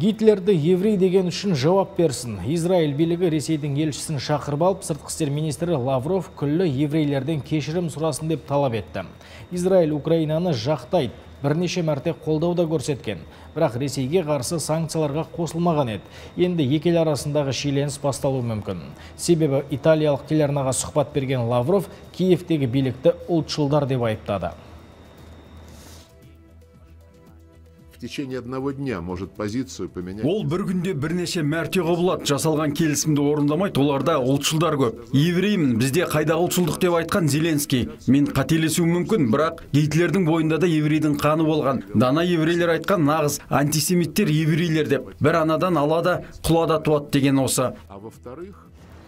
гитлерді еврей деген үшін жауап берсін. Израиль билігі ресейдің елшісін шақырып алып сыртқы істер министрі лавров күллі еврейлерден кешірім сұрасын деп талап етті. Израиль украинаны жақтайды бірнеше мәрте қолдау да көрсеткен. Бірақ ресейге қарсы санкцияларға қосылмаған еді. Енді екі ел арасындағы шиеленіс басталуы мүмкін. Себебі италиялық телеарнаға сұхбат берген лавров киевтегі билікті ұлтшылдар деп айыптады. Течение одного дня может позицию поменять. ол бір күнде бірнеше мәрте құбылады. Жасалған келісімді орындамайды оларда ұлтшылдар көп. Евреймін бізде қайдағы ұлтшылдық деп айтқан зеленский. Мен қателесуім мүмкін бірақ гитлердің бойында да еврейдің қаны болған. Дана еврейлер айтқан нағыз антисемиттер еврейлер деп. Бір анадан ала да құла да туады деген осы. А во-вторых,